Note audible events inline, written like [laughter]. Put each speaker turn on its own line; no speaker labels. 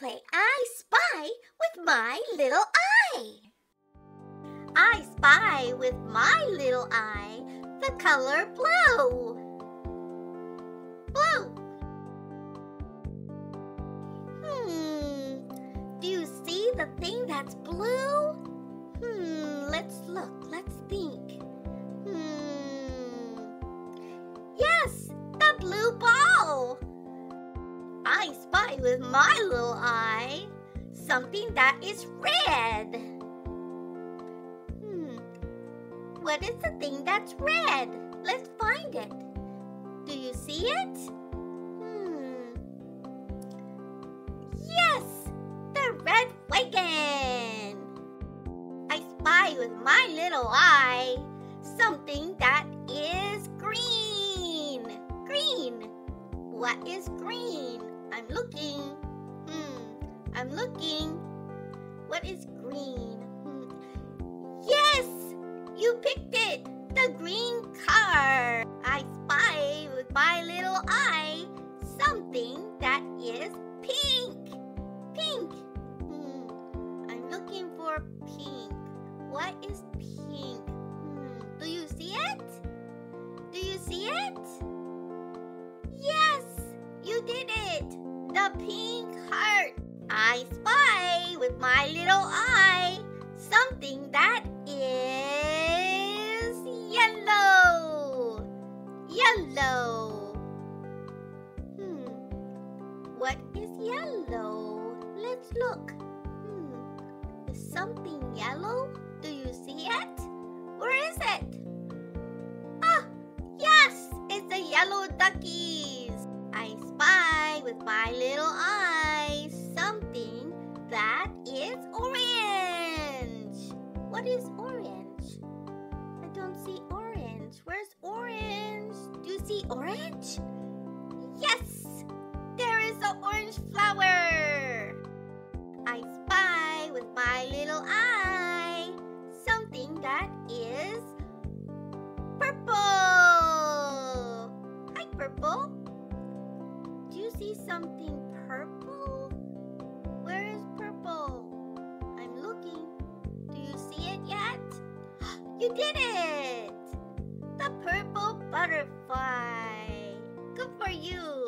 play I Spy with my little eye. I spy with my little eye the color blue. Blue. Hmm. Do you see the thing that's blue? With my little eye something that is red. Hmm. What is the thing that's red? Let's find it. Do you see it? Hmm. Yes, the red wagon. I spy with my little eye something that is green. Green. What is green? I'm looking. Hmm. I'm looking. What is green? Hmm. Yes! You picked it! The green car! I spy with my little eye something that is pink. Pink. Hmm. I'm looking for pink. What is pink? Hmm. Do you see it? Do you see it? The pink heart! I spy with my little eye something that is yellow. Yellow. Hmm. What is yellow? Let's look. Hmm. Is something yellow? Do you see it? Where is it? Ah, yes, it's the yellow duckies. Spy with my little eyes something that is orange. What is orange? I don't see orange. Where's orange? Do you see orange? Yes, there is an orange flower. I spy with my little eye something that is purple. Hi, purple. Do you see something purple? Where is purple? I'm looking. Do you see it yet? [gasps] You did it! The purple butterfly. Good for you.